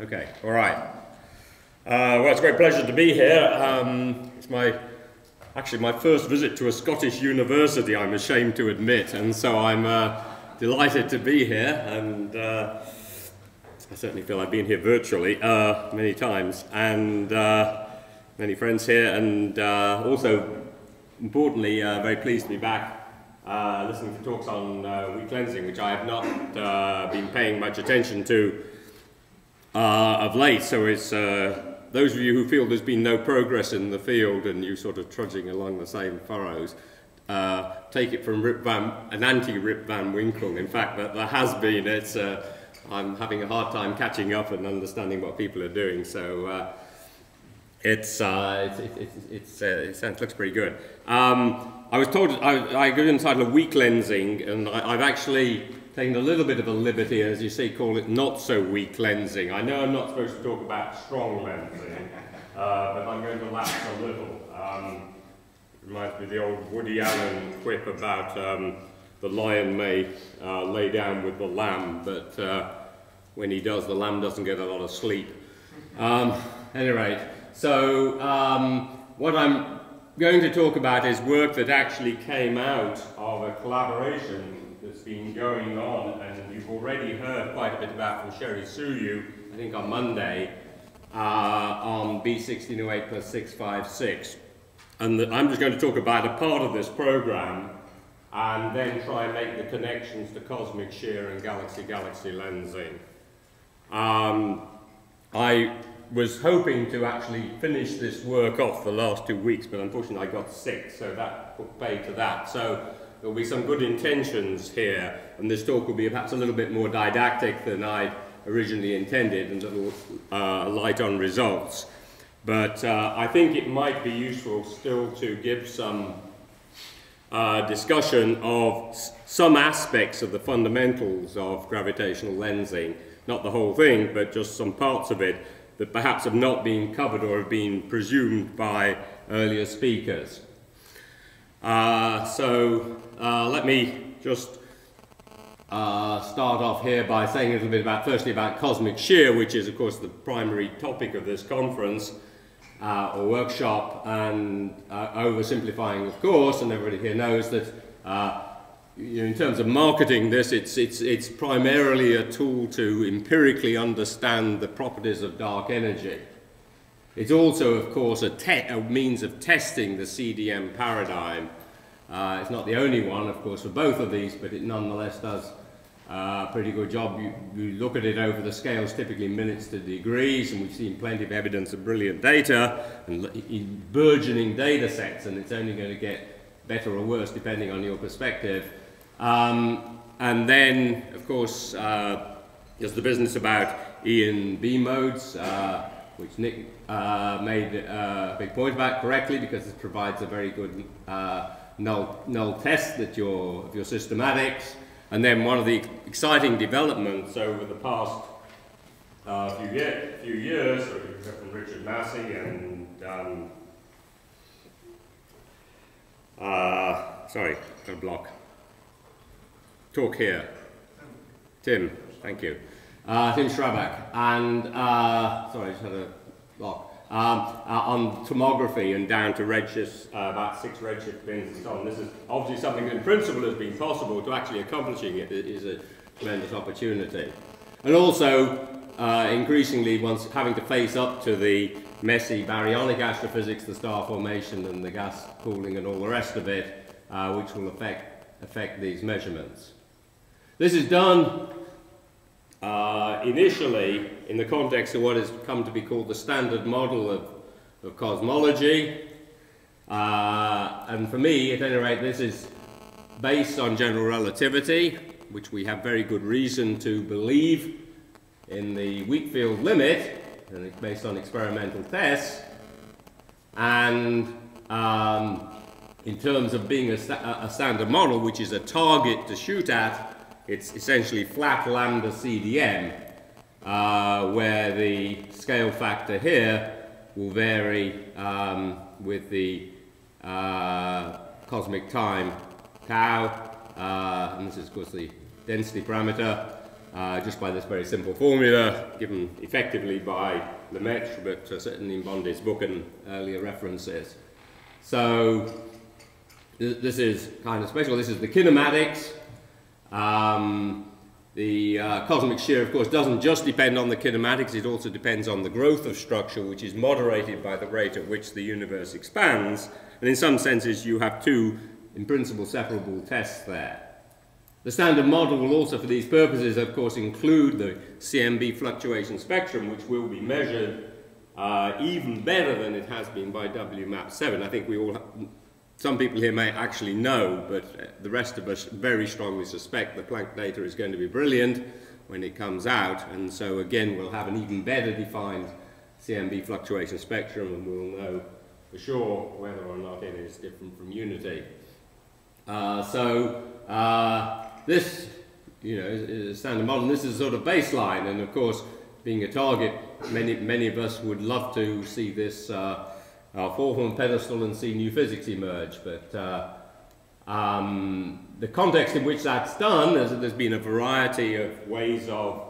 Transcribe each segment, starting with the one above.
Okay, all right. Uh, well, it's a great pleasure to be here. Um, it's my actually my first visit to a Scottish university, I'm ashamed to admit, and so I'm uh, delighted to be here. And uh, I certainly feel I've been here virtually uh, many times, and uh, many friends here, and uh, also importantly, very pleased to be back listening to talks on weak lensing, which I have not been paying much attention to of late. So it's uh, those of you who feel there's been no progress in the field and you're sort of trudging along the same furrows, uh, take it from Rip Van, an anti-Rip Van Winkle. In fact, that there has been. It's I'm having a hard time catching up and understanding what people are doing. So it's, it's, it's, it's, it's, it looks pretty good. Um, I was told I, I give inside a weak lensing, and I, have actually taken a little bit of a liberty, as you say, call it not so weak lensing. I know I'm not supposed to talk about strong lensing, uh, but I'm going to lapse a little. Um, reminds me of the old Woody Allen quip about um, the lion may uh, lay down with the lamb, but uh, when he does, the lamb doesn't get a lot of sleep. Um, anyway, so um, what I'm going to talk about is work that actually came out of a collaboration that's been going on, and you've already heard quite a bit about from Sherry Suyu, I think on Monday, uh, on B1608 plus 656. And the, I'm just going to talk about a part of this program and then try and make the connections to cosmic shear and galaxy-galaxy lensing. Um, I was hoping to actually finish this work off the last two weeks, but unfortunately I got sick, so that put pay to that. So there'll be some good intentions here, and this talk will be perhaps a little bit more didactic than I originally intended, and a little uh, light on results. But uh, I think it might be useful still to give some uh, discussion of some aspects of the fundamentals of gravitational lensing. Not the whole thing, but just some parts of it that perhaps have not been covered or have been presumed by earlier speakers. Uh, so uh, let me just uh, start off here by saying a little bit about, firstly, about cosmic shear, which is, of course, the primary topic of this conference uh, or workshop, and uh, oversimplifying, of course, and everybody here knows that in terms of marketing this, it's, it's, it's primarily a tool to empirically understand the properties of dark energy. It's also, of course, a, a means of testing the CDM paradigm. Uh, it's not the only one, of course, for both of these, but it nonetheless does a pretty good job. You, you, look at it over the scales, typically minutes to degrees, and we've seen plenty of evidence of brilliant data and burgeoning data sets, and it's only going to get better or worse depending on your perspective. Um, and then, of course, uh, there's the business about E and B modes, uh, which Nick uh, made uh, a big point about correctly because it provides a very good uh, null, null test that your, of your systematics. And then one of the exciting developments over the past uh, few, year, few years, from Richard Massey and um, sorry, got a block talk here? Tim, thank you. Uh, Tim Schrabback, and uh, sorry, I just had a lock. Um, uh, on tomography and down to redshift, uh, about six redshift bins and so on. This is obviously something that in principle has been possible to actually accomplishing it is a tremendous opportunity. And also, uh, increasingly, once having to face up to the messy baryonic astrophysics, the star formation and the gas cooling and all the rest of it, which will affect, affect these measurements. This is done uh, initially in the context of what has come to be called the standard model of, of cosmology. Uh, and for me, at any rate, this is based on general relativity, which we have very good reason to believe in the weak field limit, and it's based on experimental tests. And um, in terms of being a, a standard model, which is a target to shoot at, it's essentially flat lambda CDM, uh, where the scale factor here will vary um, with the uh, cosmic time tau, uh, and this is of course the density parameter, uh, just by this very simple formula given effectively by Lemaitre, but uh, certainly in Bondi's book and earlier references. So th this is kind of special. This is the kinematics. Um, the uh, cosmic shear, of course, doesn't just depend on the kinematics, it also depends on the growth of structure, which is moderated by the rate at which the universe expands. And in some senses, you have two, in principle, separable tests there. The standard model will also, for these purposes, of course, include the CMB fluctuation spectrum, which will be measured uh, even better than it has been by WMAP7. I think we all, some people here may actually know, but the rest of us very strongly suspect the Planck data is going to be brilliant when it comes out, and so again we'll have an even better defined CMB fluctuation spectrum, and we'll know for sure whether or not it is different from unity. Uh, so uh, this, you know, is a standard model. This is sort of baseline, and of course, being a target, many many of us would love to see this uh, fall from pedestal and see new physics emerge. But uh, um, the context in which that's done, there's, there's been a variety of ways of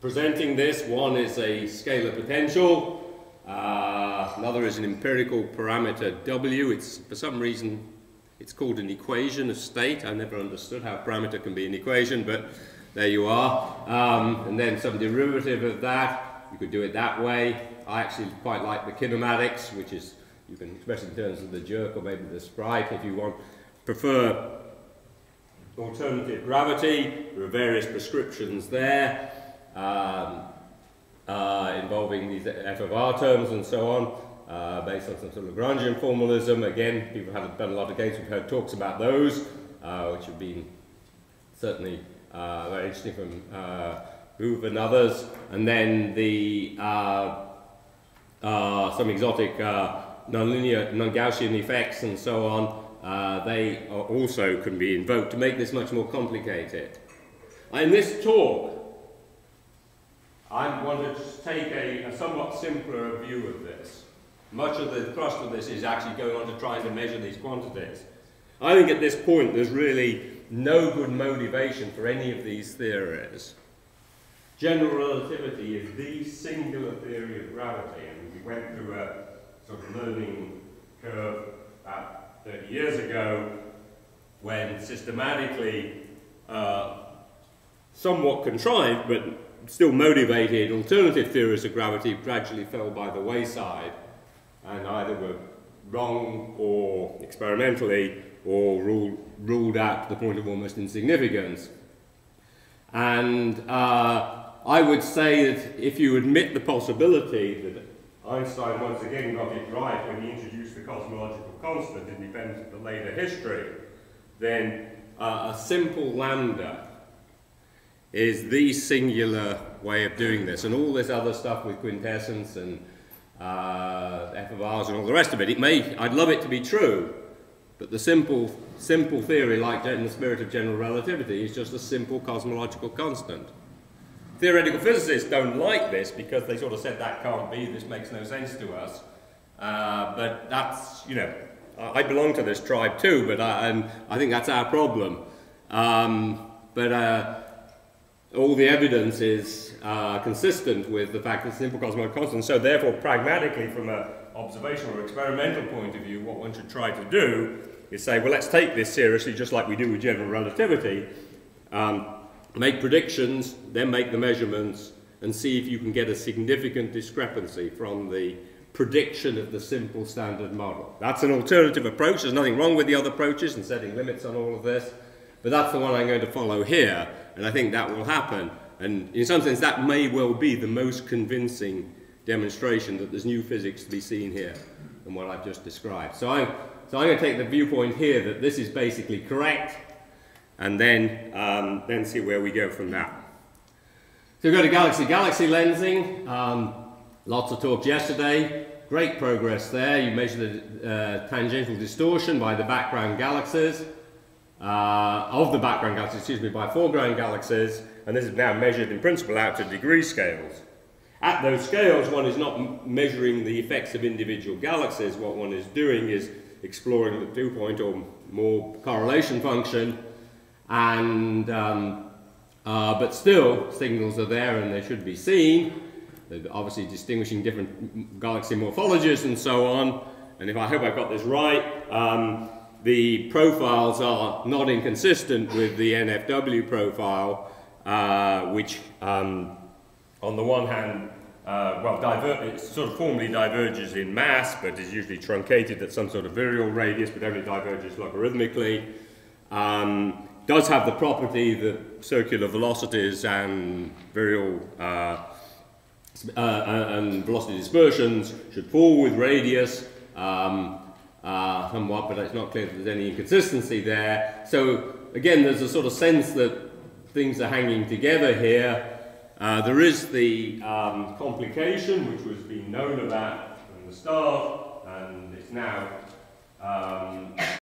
presenting this. One is a scalar potential. Uh, another is an empirical parameter W. It's for some reason it's called an equation of state. I never understood how a parameter can be an equation, but there you are. Um, and then some derivative of that. You could do it that way. I actually quite like the kinematics, which is, you can express in terms of the jerk or maybe the sprite if you want. Prefer alternative gravity. There are various prescriptions there um, uh, involving these f of r terms and so on uh, based on some sort of Lagrangian formalism. Again, people have done a lot of games, we've heard talks about those, uh, which have been certainly uh, very interesting from uh, and others. And then the uh, uh, some exotic uh, nonlinear, non-Gaussian effects and so on, they also can be invoked to make this much more complicated. In this talk, I want to take a, a somewhat simpler view of this. Much of the thrust of this is actually going on to trying to measure these quantities. I think at this point there's really no good motivation for any of these theories. General relativity is the singular theory of gravity, and we went through a sort of learning curve about 30 years ago when systematically, uh, somewhat contrived but still motivated alternative theories of gravity gradually fell by the wayside and either were wrong or experimentally or ruled, ruled out to the point of almost insignificance. And uh, I would say that if you admit the possibility that Einstein once again got it right when he introduced the cosmological constant in independent of the later history, then uh, a simple lambda is the singular way of doing this. And all this other stuff with quintessence and uh, F of R's and all the rest of it. It may, I'd love it to be true, but the simple, simple theory, like in the spirit of general relativity, is just a simple cosmological constant. Theoretical physicists don't like this because they sort of said that can't be, this makes no sense to us. Uh, but that's, you know, I belong to this tribe too, but I, and I think that's our problem. Um, but uh, all the evidence is uh, consistent with the fact that simple cosmological constant. So therefore, pragmatically, from an observational or experimental point of view, what one should try to do is say, well, let's take this seriously, just like we do with general relativity, um, make predictions, then make the measurements, and see if you can get a significant discrepancy from the prediction of the simple standard model. That's an alternative approach. There's nothing wrong with the other approaches and setting limits on all of this, but that's the one I'm going to follow here and I think that will happen. And in some sense, that may well be the most convincing demonstration that there's new physics to be seen here than what I've just described. So I'm, so I'm going to take the viewpoint here that this is basically correct, and then, um, then see where we go from that. So we go to galaxy-galaxy lensing. Um, lots of talk yesterday. Great progress there. You measure the uh, tangential distortion by the background galaxies uh, of the background galaxies, excuse me, by foreground galaxies, and this is now measured in principle out to degree scales. At those scales, one is not measuring the effects of individual galaxies. What one is doing is exploring the two-point or more correlation function, and um, Uh, but still, signals are there and they should be seen. They're obviously distinguishing different galaxy morphologies and so on. And if I hope I've got this right, um, the profiles are not inconsistent with the NFW profile, uh, which um, on the one hand, uh, well, it sort of formally diverges in mass, but is usually truncated at some sort of virial radius, but only diverges logarithmically. Um, does have the property that circular velocities and virial uh, uh, and velocity dispersions should fall with radius um, uh, somewhat, but it's not clear that there's any inconsistency there. So again, there's a sort of sense that things are hanging together here. Uh, there is the um, complication, which was being known about from the start, and it's now um,